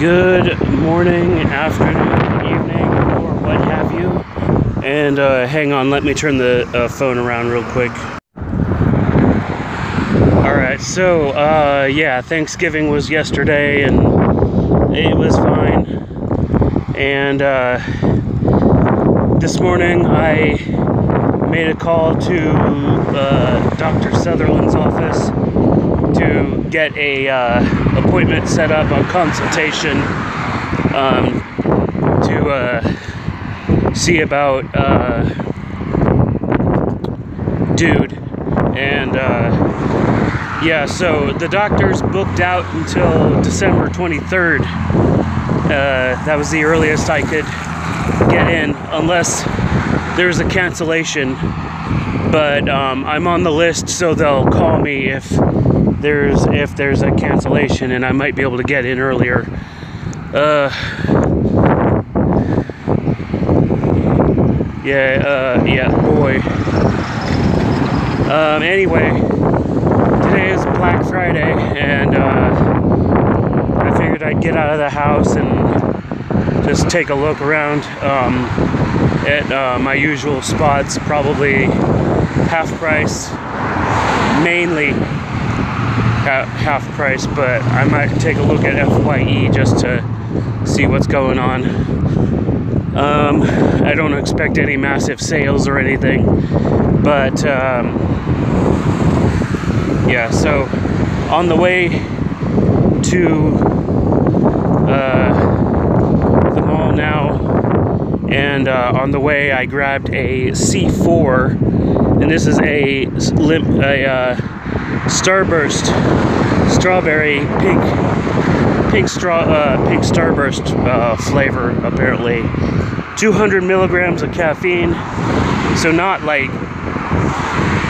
Good morning, afternoon, evening, or what have you. And uh, hang on, let me turn the uh, phone around real quick. Alright, so uh, yeah, Thanksgiving was yesterday and it was fine. And uh, this morning I made a call to uh, Dr. Sutherland's office get a uh, appointment set up a consultation um, to uh, see about uh, dude. And uh, yeah so the doctor's booked out until December 23rd uh, that was the earliest I could get in unless there's a cancellation but um, I'm on the list so they'll call me if there's if there's a cancellation and I might be able to get in earlier. Uh, yeah, uh, yeah, boy. Um, anyway, today is Black Friday and uh, I figured I'd get out of the house and just take a look around um, at uh, my usual spots, probably half price, mainly half price, but I might take a look at FYE just to see what's going on. Um, I don't expect any massive sales or anything, but um, yeah, so on the way to uh, the mall now, and uh, on the way I grabbed a C4, and this is a, a uh, Starburst strawberry pink pink straw uh, pink Starburst uh, flavor apparently. 200 milligrams of caffeine. So not like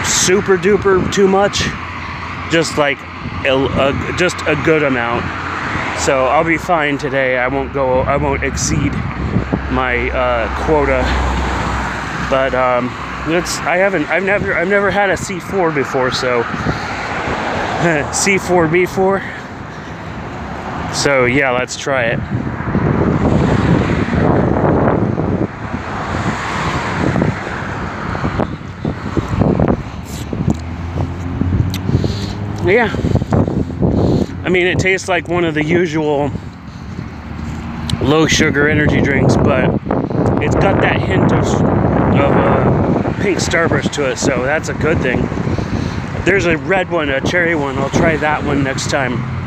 super duper too much. Just like a, just a good amount. So I'll be fine today. I won't go I won't exceed my uh, quota but um, it's I haven't I've never I've never had a C4 before so C4B4. So yeah, let's try it. Yeah. I mean, it tastes like one of the usual low sugar energy drinks, but it's got that hint of, of uh, pink starburst to it, so that's a good thing. There's a red one, a cherry one. I'll try that one next time.